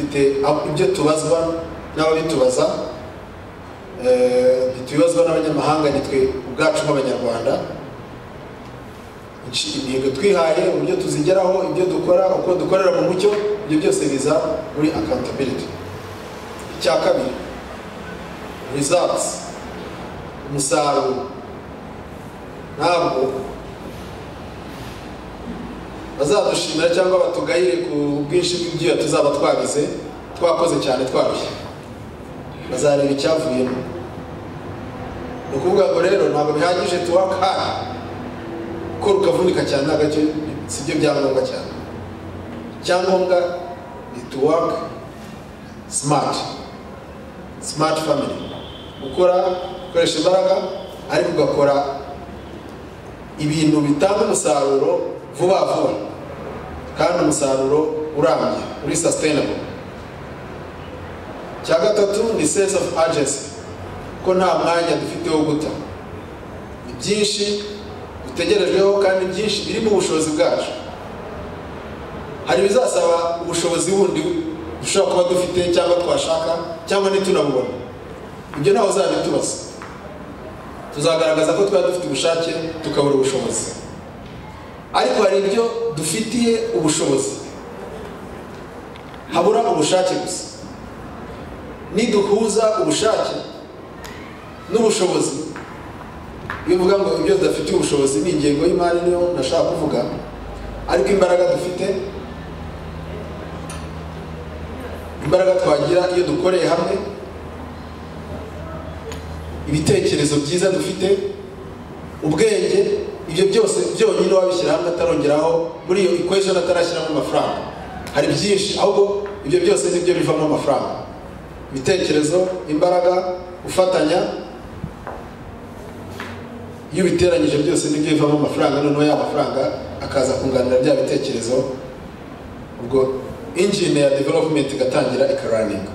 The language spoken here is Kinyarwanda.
dufite ibyo tubazwa n'ababitubaza Eh, ntitubibazwa n'abanyamahanga nitwe ubwacu nk'abanyarwanda. Intego twihaye uburyo tuzigeraho ibyo dukora uko dukorera mu mucyo ibyo byose biza muri accountability. Icya kabiri results. Umusaruro. Ntabwo bazadushimira cyangwa batugayire ku bwinshi bw'ibyuya tuzaba twabize twakoze cyane twarushye bazareba icyavuyemo. Ni ukuvuga ngo rero ntabwo bihagije tuwaka hard gukora ukavunika cyane ntabwo ari cyo si byo byangombwa cyane. Icyangombwa ni to work smart. Smart family. Gukora gukoresha imbaraga ariko ugakora ibintu bitanga umusaruro vuba vuba. Kandi umusaruro urambye uri sustainable. Cya gatatu ni sense of urgency ko nta mwanya dufite wo guta. Ni byinshi dutegerejweho kandi byinshi biri mu bushobozi bwacu. Hari ibizasaba ubushobozi bundi dushobora kuba dufite cyangwa twashaka cyangwa ntitunabubona ibyo ntawe uzabitubaza. Tuzagaragaza ko twari dufite ubushake tukabura ubushobozi. Ariko hari ibyo dufitiye ubushobozi. Habura ubushake gusa. Niduhuza ubushake n'ubushobozi. Iyo uvuga ngo ibyo tudafitiye ubushobozi ni ingengo y'imari niyo ndashaka kuvuga ariko imbaraga dufite imbaraga twagira iyo dukoreye hamwe ibitekerezo byiza dufite ubwenge ibyo byose byonyine wabishyira hamwe atarongeraho muri iyo equation atarashyiramo amafaranga. Hari byinshi ahubwo ibyo byose ni byo bivamo amafaranga. Ibitekerezo imbaraga gufatanya iyo ubiteranyije byose ni byo bivamo amafaranga noneho ya mafaranga akaza kunganira bya bitekerezo ubwo engine ya development igatangira ikaraninga